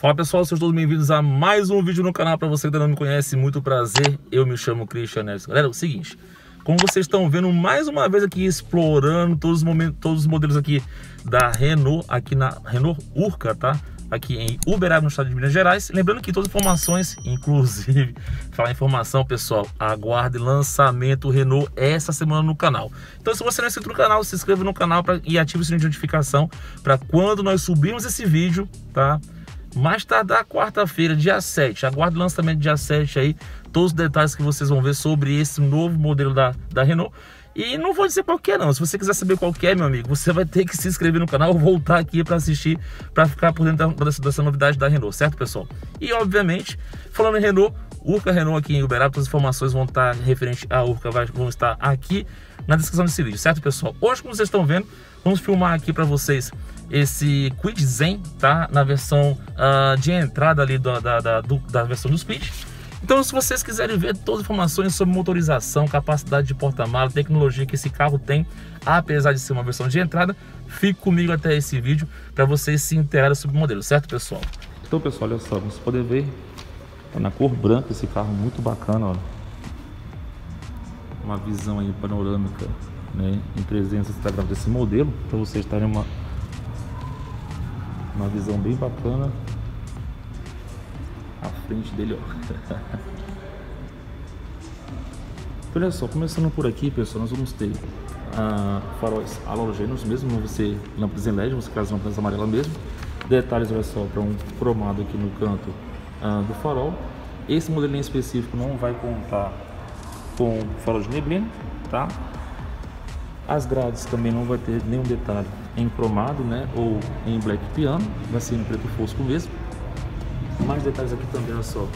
Fala pessoal, sejam todos bem-vindos a mais um vídeo no canal. Para você que ainda não me conhece, muito prazer. Eu me chamo Christian Neves. Galera, é o seguinte, como vocês estão vendo mais uma vez aqui explorando todos os momentos, todos os modelos aqui da Renault aqui na Renault Urca, tá? Aqui em Uberaba, no estado de Minas Gerais. Lembrando que todas as informações, inclusive, falar informação, pessoal, aguarde lançamento Renault essa semana no canal. Então, se você não é inscrito no canal, se inscreva no canal pra, e ative o sininho de notificação para quando nós subirmos esse vídeo, tá? Mais tardar quarta-feira, dia 7. Aguarde o lançamento dia 7 aí, todos os detalhes que vocês vão ver sobre esse novo modelo da, da Renault. E não vou dizer qualquer não, se você quiser saber qual é, meu amigo, você vai ter que se inscrever no canal, voltar aqui para assistir, para ficar por dentro dessa, dessa novidade da Renault, certo pessoal? E obviamente, falando em Renault, Urca Renault aqui em Uberaba, todas as informações vão estar referente à Urca, vão estar aqui na descrição desse vídeo, certo pessoal? Hoje, como vocês estão vendo, vamos filmar aqui para vocês esse Quid Zen, tá? Na versão uh, de entrada ali da, da, da, do, da versão dos Quid. Então, se vocês quiserem ver todas as informações sobre motorização, capacidade de porta-mala, tecnologia que esse carro tem, apesar de ser uma versão de entrada, fique comigo até esse vídeo para vocês se interarem sobre o modelo, certo, pessoal? Então, pessoal, olha só, vocês podem ver, tá na cor branca esse carro, muito bacana, ó. Uma visão aí panorâmica, né, em 360 graus desse modelo, para vocês terem uma uma visão bem bacana à frente dele, ó. Então, olha só, começando por aqui, pessoal, nós vamos ter ah, faróis halogêneos mesmo, vai ser lâmpadas em LED, vão ser as lâmpadas amarelas mesmo. Detalhes, olha só, para um cromado aqui no canto ah, do farol. Esse modelo em específico não vai contar com farol de neblina, tá? As grades também não vai ter nenhum detalhe em cromado, né? Ou em black piano, vai ser em preto fosco mesmo. Mais detalhes aqui também, olha só,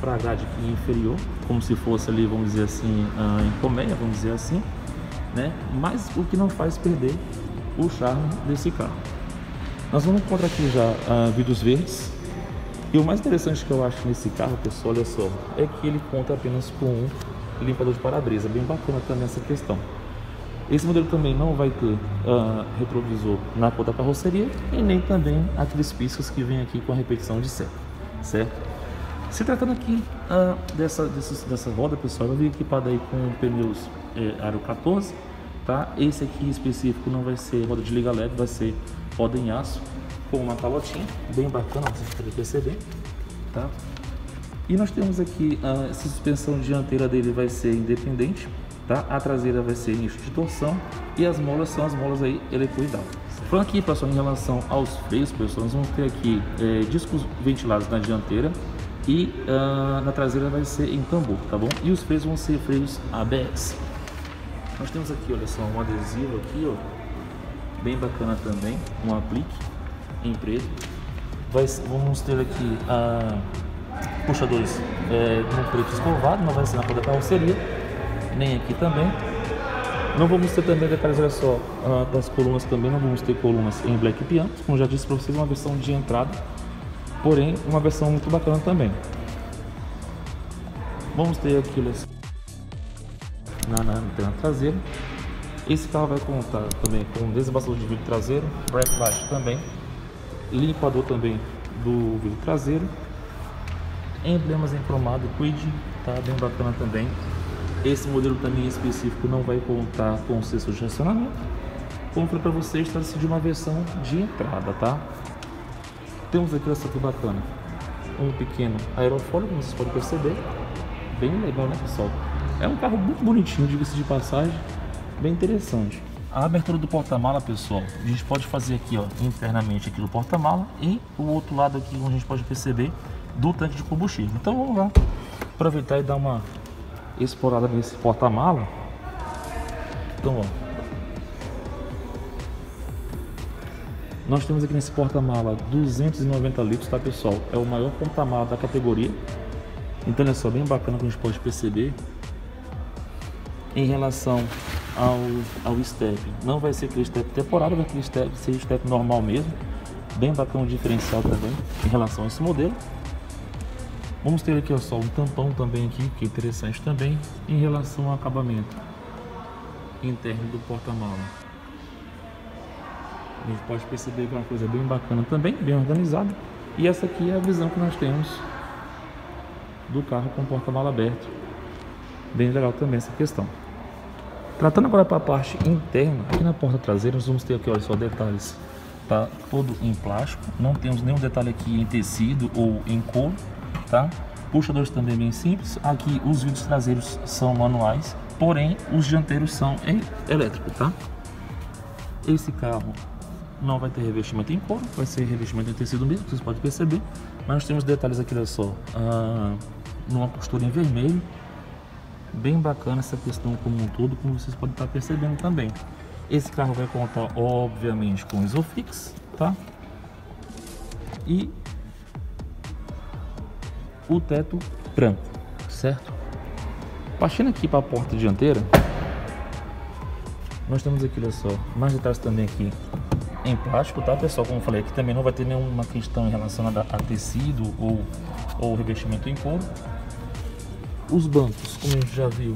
para a grade inferior, como se fosse ali, vamos dizer assim, uh, em colmeia, vamos dizer assim, né? Mas o que não faz perder o charme desse carro. Nós vamos encontrar aqui já uh, vidros verdes. E o mais interessante que eu acho nesse carro, pessoal, olha só, é que ele conta apenas com um limpador de para-brisa. Bem bacana também essa questão. Esse modelo também não vai ter uh, retrovisor na cor da carroceria e nem também aqueles piscas que vem aqui com a repetição de seta, certo? Se tratando aqui uh, dessa, dessa, dessa roda, pessoal, ela vem equipada aí com pneus é, Aro 14, tá? Esse aqui específico não vai ser roda de liga LED, vai ser roda em aço com uma calotinha, bem bacana, vocês podem perceber, tá? E nós temos aqui a uh, suspensão dianteira dele vai ser independente, tá? A traseira vai ser eixo de torção e as molas são as molas aí helicoidal. Falando aqui, pessoal, em relação aos freios, pessoal, nós vamos ter aqui é, discos ventilados na dianteira e uh, na traseira vai ser em tambor, tá bom? E os freios vão ser freios ABS. Nós temos aqui, olha só, um adesivo aqui, ó, bem bacana também, um aplique em preto. Vai, vamos ter aqui a uh, puxadores é, no preto escovado, não vai ser na cor da carroceria nem aqui também. Não vamos ter também detalhes, olha só, uh, das colunas também, não vamos ter colunas em black piano, como já disse para vocês, uma versão de entrada, porém uma versão muito bacana também. Vamos ter aqui na, na antena traseira. Esse carro vai contar também com desembaçador de vidro traseiro, light também, limpador também do vidro traseiro, emblemas em cromado Quid, tá bem bacana também. Esse modelo também específico não vai contar com sensor de racionamento. Como falei para vocês, trata-se de uma versão de entrada, tá? Temos aqui essa aqui bacana, um pequeno aerofólio, como vocês podem perceber. Bem legal, né, pessoal? É um carro muito bonitinho, diga-se de passagem, bem interessante. A abertura do porta-mala, pessoal, a gente pode fazer aqui, ó, internamente aqui do porta-mala e o outro lado aqui, onde a gente pode perceber, do tanque de combustível. Então vamos lá, aproveitar e dar uma explorada nesse porta-mala. Então, ó. Nós temos aqui nesse porta-mala 290 litros, tá pessoal? É o maior porta-mala da categoria. Então olha só, bem bacana que a gente pode perceber. Em relação ao, ao step, não vai ser aquele step temporário, vai ser ser step normal mesmo. Bem bacana o diferencial também em relação a esse modelo. Vamos ter aqui ó, só um tampão também aqui, que é interessante também, em relação ao acabamento interno do porta-mala. A gente pode perceber que é uma coisa bem bacana também, bem organizada. E essa aqui é a visão que nós temos do carro com porta-mala aberto. Bem legal também essa questão. Tratando agora para a parte interna, aqui na porta traseira nós vamos ter aqui, olha só, detalhes. Tá todo em plástico, não temos nenhum detalhe aqui em tecido ou em couro, tá? Puxadores também bem simples. Aqui os vidros traseiros são manuais, porém os dianteiros são elétricos, tá? Esse carro não vai ter revestimento em couro, vai ser revestimento em tecido mesmo, vocês podem perceber. Mas nós temos detalhes aqui, olha só, ah, numa costura em vermelho. Bem bacana essa questão como um todo, como vocês podem estar percebendo também. Esse carro vai contar, obviamente, com Isofix, tá? E o teto branco, certo? Partindo aqui para a porta dianteira, nós temos aqui, olha só, mais detalhes também aqui em plástico, tá pessoal? Como eu falei, aqui também não vai ter nenhuma questão relacionada a tecido ou, ou revestimento em couro. Os bancos, como a gente já viu,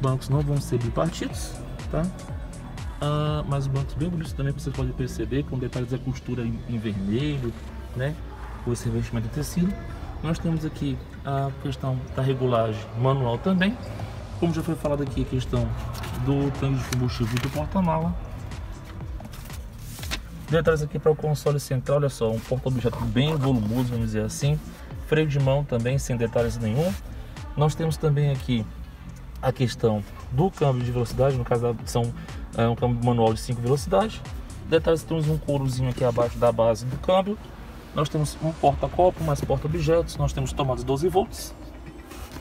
bancos não vão ser bipartidos, tá? Ah, mas os bancos bem bonitos também, vocês podem perceber, com detalhes da costura em, em vermelho, né? Com esse revestimento de tecido. Nós temos aqui a questão da regulagem manual também. Como já foi falado aqui, a questão do tanque de combustível do porta-mala. Detalhes aqui para o console central, olha só, um porta-objeto bem volumoso, vamos dizer assim. Freio de mão também, sem detalhes nenhum. Nós temos também aqui a questão do câmbio de velocidade, no caso são é, um câmbio manual de 5 velocidades. Detalhes, temos um courozinho aqui abaixo da base do câmbio. Nós temos um porta-copo, mais porta-objetos. Nós temos tomadas 12 volts.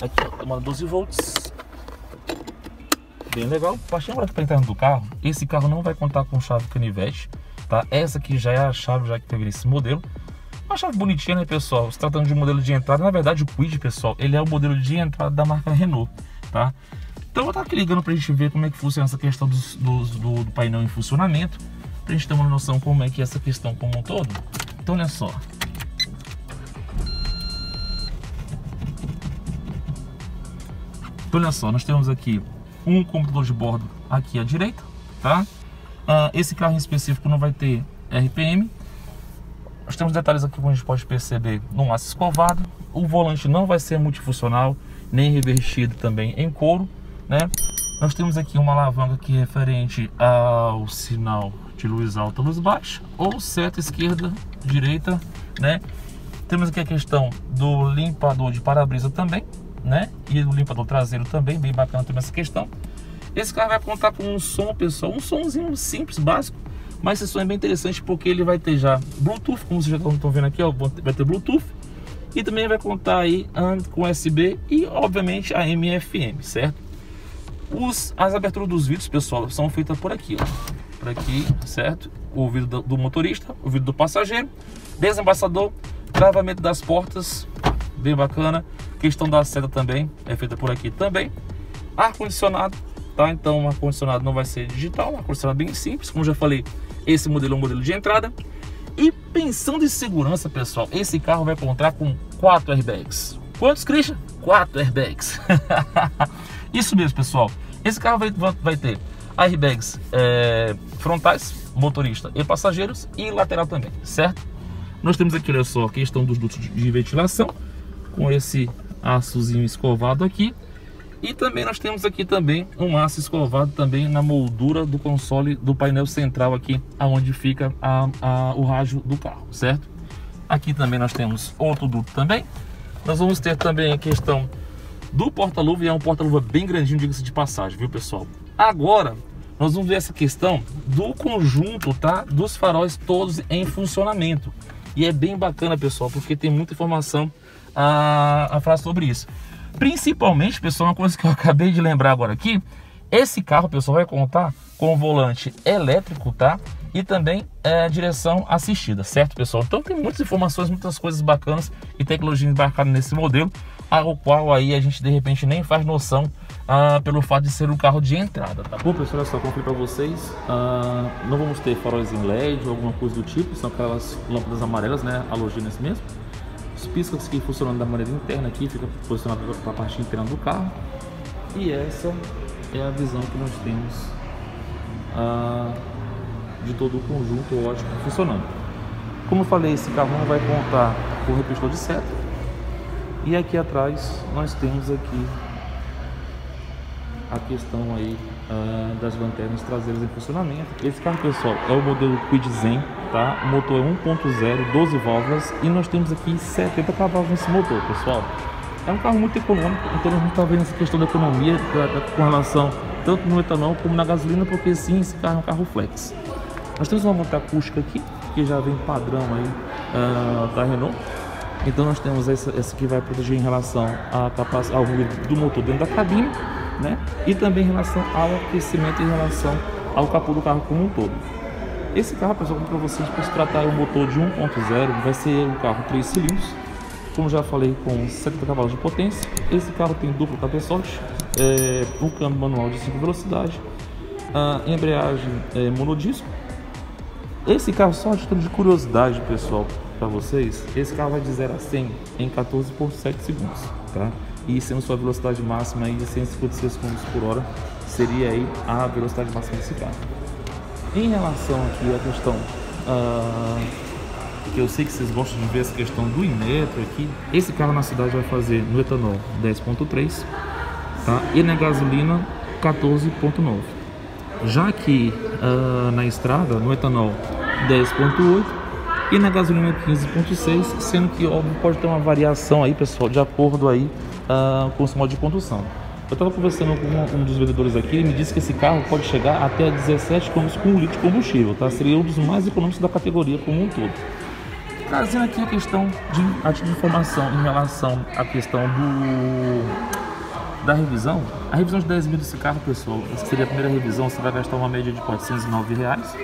Aqui, tomada 12 volts bem legal. Partindo agora para interno do carro, esse carro não vai contar com chave canivete, tá? Essa aqui já é a chave já que teve nesse modelo. Uma chave bonitinha, né, pessoal? Se tratando de um modelo de entrada, na verdade o Quid, pessoal, ele é o modelo de entrada da marca Renault, tá? Então eu vou estar aqui ligando para a gente ver como é que funciona essa questão do, do, do painel em funcionamento, para a gente ter uma noção como é que é essa questão como um todo. Então olha só, Então, olha só, nós temos aqui um computador de bordo aqui à direita, tá? Uh, esse carro em específico não vai ter RPM. Nós temos detalhes aqui como a gente pode perceber no aço escovado. O volante não vai ser multifuncional, nem revestido também em couro, né? Nós temos aqui uma alavanca que é referente ao sinal de luz alta, luz baixa, ou seta esquerda, direita, né? Temos aqui a questão do limpador de para-brisa também, né? E o limpador traseiro também, bem bacana também essa questão. Esse carro vai contar com um som, pessoal, um somzinho simples, básico, mas esse som é bem interessante porque ele vai ter já Bluetooth, como vocês já estão vendo aqui, ó, vai ter Bluetooth e também vai contar aí com USB e obviamente a MFM, certo? Os, as aberturas dos vidros, pessoal, são feitas por aqui, ó, por aqui, certo? O vidro do, do motorista, o vidro do passageiro, desembaçador, travamento das portas, bem bacana. Questão da seta também é feita por aqui também. Ar-condicionado, tá? Então o ar-condicionado não vai ser digital, um ar-condicionado bem simples. Como já falei, esse modelo é um modelo de entrada. E pensando em segurança, pessoal, esse carro vai contar com quatro airbags. Quantos, Christian? Quatro airbags. Isso mesmo, pessoal. Esse carro vai, vai ter airbags é, frontais, motorista e passageiros, e lateral também, certo? Nós temos aqui, olha só, a questão dos dutos de ventilação com esse açozinho escovado aqui. E também nós temos aqui também um aço escovado também na moldura do console do painel central aqui, aonde fica a, a, o rádio do carro, certo? Aqui também nós temos outro duto também. Nós vamos ter também a questão do porta-luva, e é um porta-luva bem grandinho, diga-se de passagem, viu pessoal? Agora, nós vamos ver essa questão do conjunto, tá? Dos faróis todos em funcionamento. E é bem bacana, pessoal, porque tem muita informação a, a falar sobre isso. Principalmente, pessoal, uma coisa que eu acabei de lembrar agora aqui, esse carro, pessoal, vai contar com volante elétrico, tá? E também é, direção assistida, certo, pessoal? Então tem muitas informações, muitas coisas bacanas e tecnologia embarcada nesse modelo, ao qual aí a gente de repente nem faz noção ah, pelo fato de ser um carro de entrada, tá? Bom, pessoal, olha só, falei para vocês, ah, não vamos ter faróis em LED ou alguma coisa do tipo, são aquelas lâmpadas amarelas, né, halogêneas mesmo os piscas aqui funcionando da maneira interna aqui, fica posicionado para a parte interna do carro. E essa é a visão que nós temos ah, de todo o conjunto ótico funcionando. Como eu falei, esse carro não vai contar com repetidor de seta. E aqui atrás nós temos aqui a questão aí uh, das lanternas traseiras em funcionamento. Esse carro, pessoal, é o modelo Quid Zen, tá? O motor é 1.0, 12 válvulas e nós temos aqui 70 cavalos nesse motor, pessoal. É um carro muito econômico, então a gente está vendo essa questão da economia com relação tanto no etanol como na gasolina, porque sim, esse carro é um carro flex. Nós temos uma monta acústica aqui, que já vem padrão aí uh, da Renault. Então nós temos essa, que vai proteger em relação ao ruído do motor dentro da cabine, né? E também em relação ao aquecimento em relação ao capô do carro como um todo. Esse carro, pessoal, para vocês, para se tratar um motor de 1.0, vai ser um carro 3 cilindros, como já falei, com 70 cavalos de potência. Esse carro tem duplo cabeçote, é, um câmbio manual de 5 velocidades, a embreagem é, monodisco. Esse carro, só a título de curiosidade, pessoal, para vocês, esse carro vai de 0 a 100 em 14,7 segundos, tá? E sendo sua velocidade máxima aí de 156 km por hora, seria aí a velocidade máxima desse carro. Em relação aqui à questão uh, que eu sei que vocês gostam de ver essa questão do Inmetro aqui, esse carro na cidade vai fazer no etanol 10.3 tá? e na gasolina 14.9. Já que uh, na estrada, no etanol 10.8 e na gasolina 15.6, sendo que óbvio pode ter uma variação aí, pessoal, de acordo aí uh, com o modo de condução. Eu estava conversando com um dos vendedores aqui, ele me disse que esse carro pode chegar até 17 km com um litro de combustível, tá? Seria um dos mais econômicos da categoria como um todo. Trazendo aqui a questão de, de informação em relação à questão do da revisão, a revisão de 10 mil desse carro, pessoal, essa seria a primeira revisão, você vai gastar uma média de 409 reais.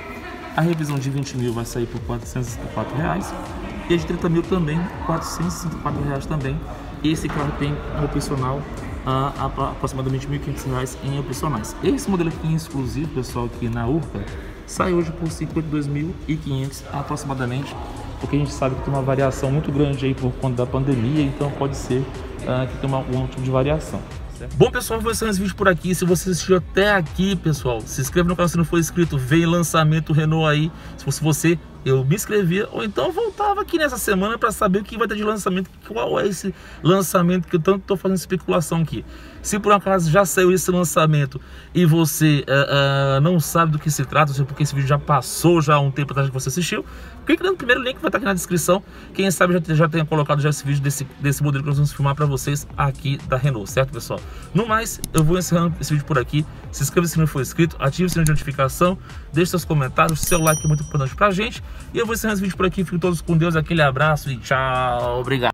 A revisão de 20 mil vai sair por 464 reais. E a de 30 mil também, 464 reais também. Esse carro tem um opcional uh, aproximadamente 1.500 reais em opcionais. Esse modelo aqui exclusivo, pessoal, aqui na Urca, sai hoje por 52.500 aproximadamente, porque a gente sabe que tem uma variação muito grande aí por conta da pandemia, então pode ser uh, que tenha algum tipo de variação. Bom, pessoal, vou encerrar esse vídeo por aqui. Se você assistiu até aqui, pessoal, se inscreve no canal se não for inscrito. Vem lançamento Renault aí. Se fosse você, eu me inscrevia ou então voltava aqui nessa semana para saber o que vai ter de lançamento, qual é esse lançamento que eu tanto estou fazendo especulação aqui. Se por acaso já saiu esse lançamento e você uh, uh, não sabe do que se trata, ou porque esse vídeo já passou já há um tempo atrás que você assistiu, clique no primeiro link que vai estar aqui na descrição. Quem sabe já, já tenha colocado já esse vídeo desse, desse modelo que nós vamos filmar para vocês aqui da Renault, certo pessoal? No mais, eu vou encerrando esse vídeo por aqui. Se inscreva se não for inscrito, ative o sininho de notificação, deixe seus comentários, seu like é muito importante pra gente. E eu vou encerrar esse vídeo por aqui. Fiquem todos com Deus. Aquele abraço e tchau. Obrigado.